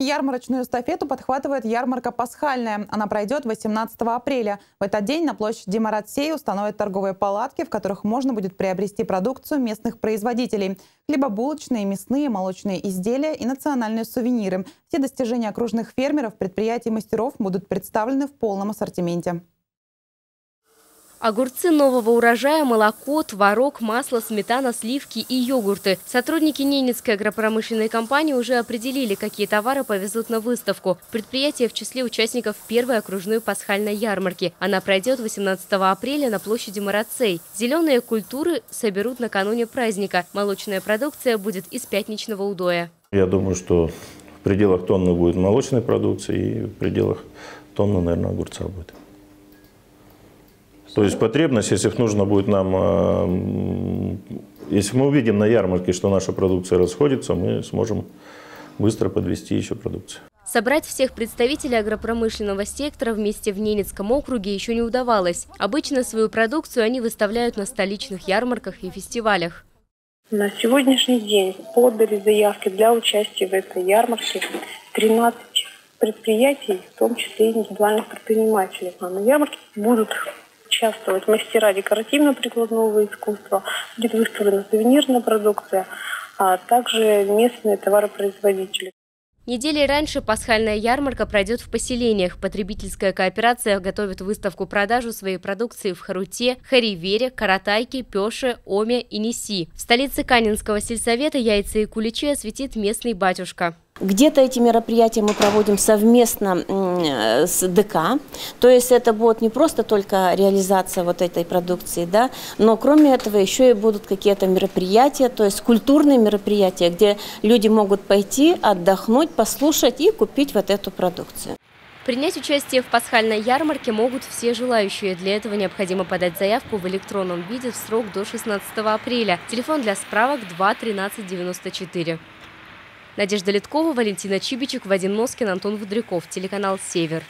Ярмарочную эстафету подхватывает ярмарка «Пасхальная». Она пройдет 18 апреля. В этот день на площади Маратсей установят торговые палатки, в которых можно будет приобрести продукцию местных производителей. Хлебобулочные, мясные, молочные изделия и национальные сувениры. Все достижения окружных фермеров, предприятий и мастеров будут представлены в полном ассортименте. Огурцы нового урожая, молоко, творог, масло, сметана, сливки и йогурты. Сотрудники Ненецкой агропромышленной компании уже определили, какие товары повезут на выставку. Предприятие в числе участников первой окружной пасхальной ярмарки. Она пройдет 18 апреля на площади Марацей. Зеленые культуры соберут накануне праздника. Молочная продукция будет из пятничного удоя. Я думаю, что в пределах тонны будет молочной продукции и в пределах тонны, наверное, огурца будет. То есть потребность, если нужно будет нам, э, если мы увидим на ярмарке, что наша продукция расходится, мы сможем быстро подвести еще продукцию. Собрать всех представителей агропромышленного сектора вместе в Ненецком округе еще не удавалось. Обычно свою продукцию они выставляют на столичных ярмарках и фестивалях. На сегодняшний день подали заявки для участия в этой ярмарке 13 предприятий, в том числе и индивидуальных предпринимателей. А на ярмарке будут участвовать мастера декоративно-прикладного искусства, будет выставлена сувенирная продукция, а также местные товаропроизводители. Недели раньше пасхальная ярмарка пройдет в поселениях. Потребительская кооперация готовит выставку-продажу своей продукции в Харуте, Харивере, Каратайке, Пеше, Оме и Неси. В столице Канинского сельсовета яйца и куличи осветит местный батюшка. Где-то эти мероприятия мы проводим совместно с ДК, то есть это будет не просто только реализация вот этой продукции, да, но кроме этого еще и будут какие-то мероприятия, то есть культурные мероприятия, где люди могут пойти, отдохнуть, послушать и купить вот эту продукцию. Принять участие в пасхальной ярмарке могут все желающие. Для этого необходимо подать заявку в электронном виде в срок до 16 апреля. Телефон для справок 2 13 94. Надежда Литкова, Валентина Чибичек, Вадим Носкин, Антон Вудряков. Телеканал «Север».